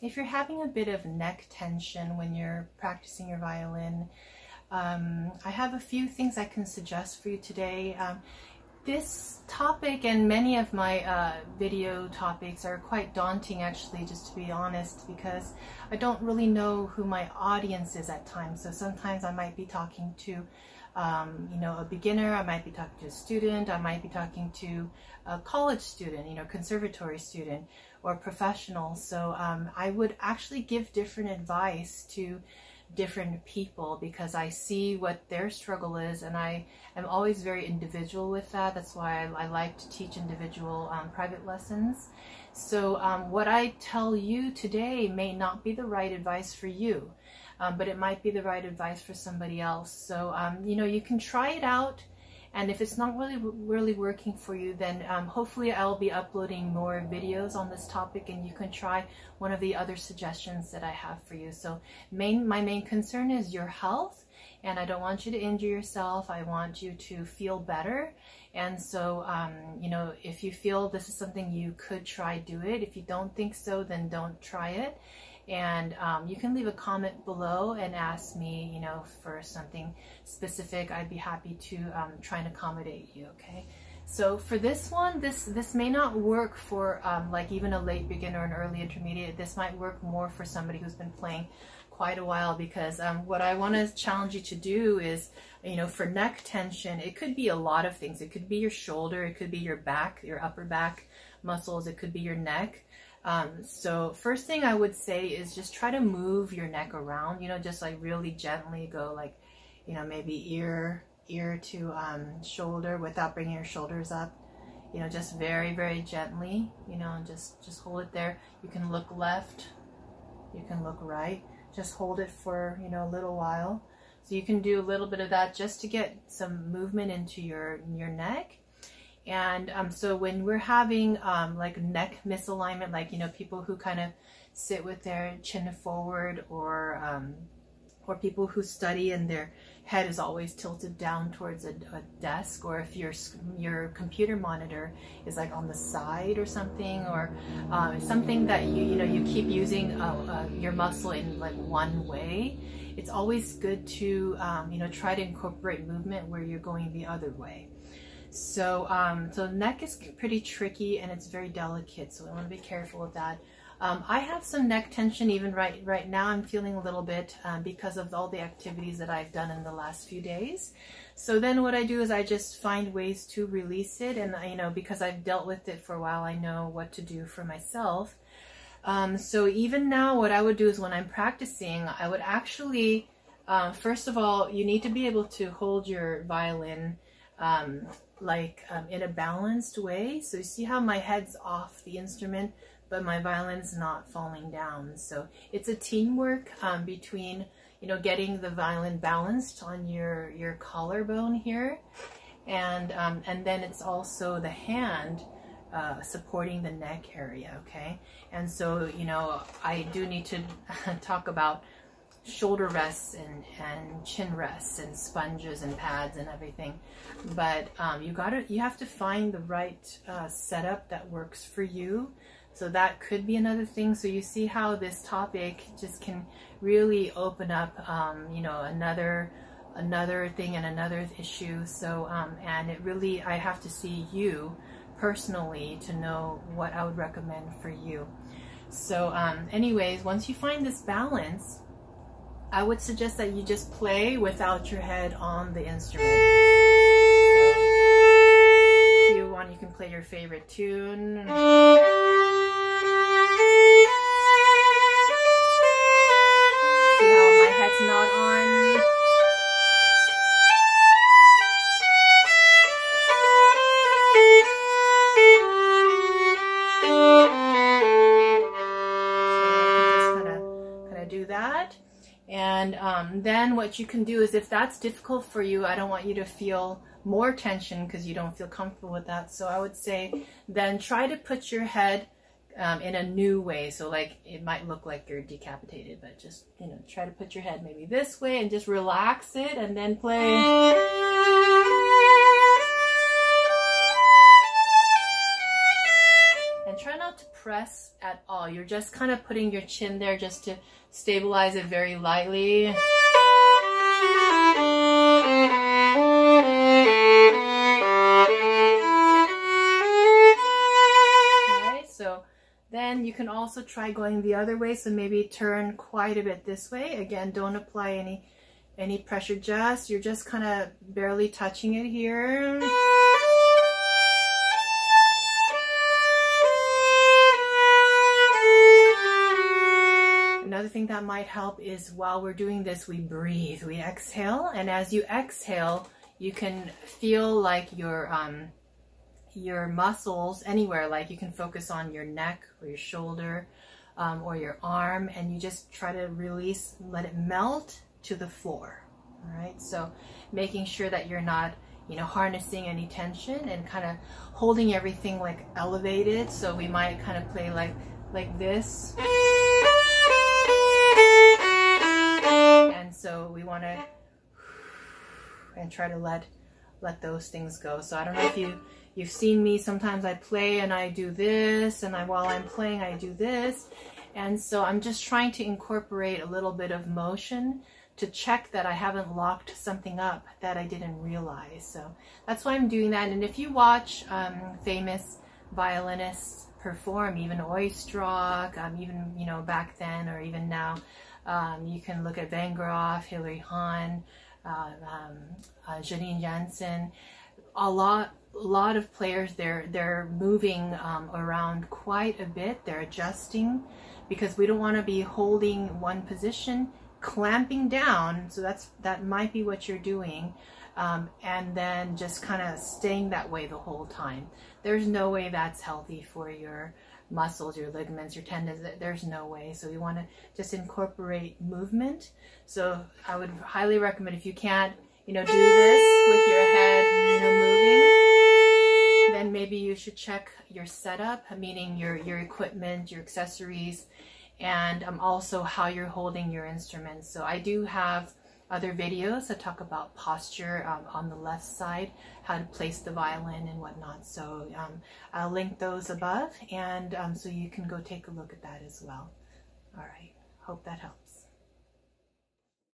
if you're having a bit of neck tension when you're practicing your violin, um, I have a few things I can suggest for you today. Um, this topic and many of my uh, video topics are quite daunting actually just to be honest because I don't really know who my audience is at times so sometimes I might be talking to um, you know a beginner I might be talking to a student I might be talking to a college student you know conservatory student or professional. So um, I would actually give different advice to different people because I see what their struggle is and I am always very individual with that. That's why I, I like to teach individual um, private lessons. So um, what I tell you today may not be the right advice for you, um, but it might be the right advice for somebody else. So, um, you know, you can try it out and if it's not really really working for you, then um, hopefully I'll be uploading more videos on this topic and you can try one of the other suggestions that I have for you. So main my main concern is your health and I don't want you to injure yourself. I want you to feel better. And so, um, you know, if you feel this is something you could try, do it. If you don't think so, then don't try it. And um, you can leave a comment below and ask me, you know, for something specific. I'd be happy to um, try and accommodate you, okay? So for this one, this this may not work for um, like even a late beginner and early intermediate. This might work more for somebody who's been playing quite a while because um, what I want to challenge you to do is, you know, for neck tension, it could be a lot of things. It could be your shoulder, it could be your back, your upper back muscles, it could be your neck. Um, so first thing I would say is just try to move your neck around, you know, just like really gently go like, you know, maybe ear, ear to um, shoulder without bringing your shoulders up. You know, just very, very gently, you know, and just, just hold it there. You can look left, you can look right. Just hold it for, you know, a little while. So you can do a little bit of that just to get some movement into your, your neck. And um, so when we're having um, like neck misalignment, like, you know, people who kind of sit with their chin forward or, um, or people who study and their head is always tilted down towards a, a, desk or if your your computer monitor is like on the side or something or um, something that you you know you keep using uh, uh, your muscle in like one way it's always good to um, you know try to incorporate movement where you're going the other way so, um, so neck is pretty tricky and it's very delicate. So I want to be careful with that. Um, I have some neck tension even right right now. I'm feeling a little bit um, because of all the activities that I've done in the last few days. So then what I do is I just find ways to release it. And, you know, because I've dealt with it for a while, I know what to do for myself. Um, so even now, what I would do is when I'm practicing, I would actually, uh, first of all, you need to be able to hold your violin um, like um, in a balanced way. So you see how my head's off the instrument, but my violin's not falling down. So it's a teamwork um, between, you know, getting the violin balanced on your, your collarbone here. And, um, and then it's also the hand uh, supporting the neck area, okay? And so, you know, I do need to talk about shoulder rests and, and chin rests and sponges and pads and everything. But um, you gotta, you have to find the right uh, setup that works for you. So that could be another thing. So you see how this topic just can really open up, um, you know, another another thing and another issue. So, um, and it really, I have to see you personally to know what I would recommend for you. So um, anyways, once you find this balance, I would suggest that you just play without your head on the instrument. So, if you want, you can play your favorite tune. See how my head's not on? And um, then what you can do is if that's difficult for you, I don't want you to feel more tension because you don't feel comfortable with that. So I would say then try to put your head um, in a new way. So like it might look like you're decapitated, but just, you know, try to put your head maybe this way and just relax it and then play. Press at all. You're just kind of putting your chin there just to stabilize it very lightly. Then you can also try going the other way, so maybe turn quite a bit this way. Again, don't apply any any pressure, just you're just kind of barely touching it here. Another thing that might help is while we're doing this, we breathe, we exhale, and as you exhale, you can feel like your um, your muscles anywhere, like you can focus on your neck or your shoulder um, or your arm, and you just try to release, let it melt to the floor. All right, so making sure that you're not, you know, harnessing any tension and kind of holding everything like elevated. So we might kind of play like like this. So we want to and try to let let those things go. So I don't know if you You've seen me, sometimes I play and I do this, and I, while I'm playing, I do this. And so I'm just trying to incorporate a little bit of motion to check that I haven't locked something up that I didn't realize. So that's why I'm doing that. And if you watch um, famous violinists perform, even Oistrakh, um, even, you know, back then or even now, um, you can look at Vengerov, Hilary Hahn, uh, um, uh, Janine Jansen, a lot a lot of players they're they're moving um, around quite a bit. They're adjusting because we don't want to be holding one position clamping down. So that's that might be what you're doing. Um, and then just kind of staying that way the whole time. There's no way that's healthy for your muscles your ligaments your tendons there's no way so you want to just incorporate movement so I would highly recommend if you can't you know do this with your head you know moving then maybe you should check your setup, meaning your, your equipment, your accessories, and um, also how you're holding your instruments. So I do have other videos that talk about posture um, on the left side, how to place the violin and whatnot. So um, I'll link those above and um, so you can go take a look at that as well. All right, hope that helps.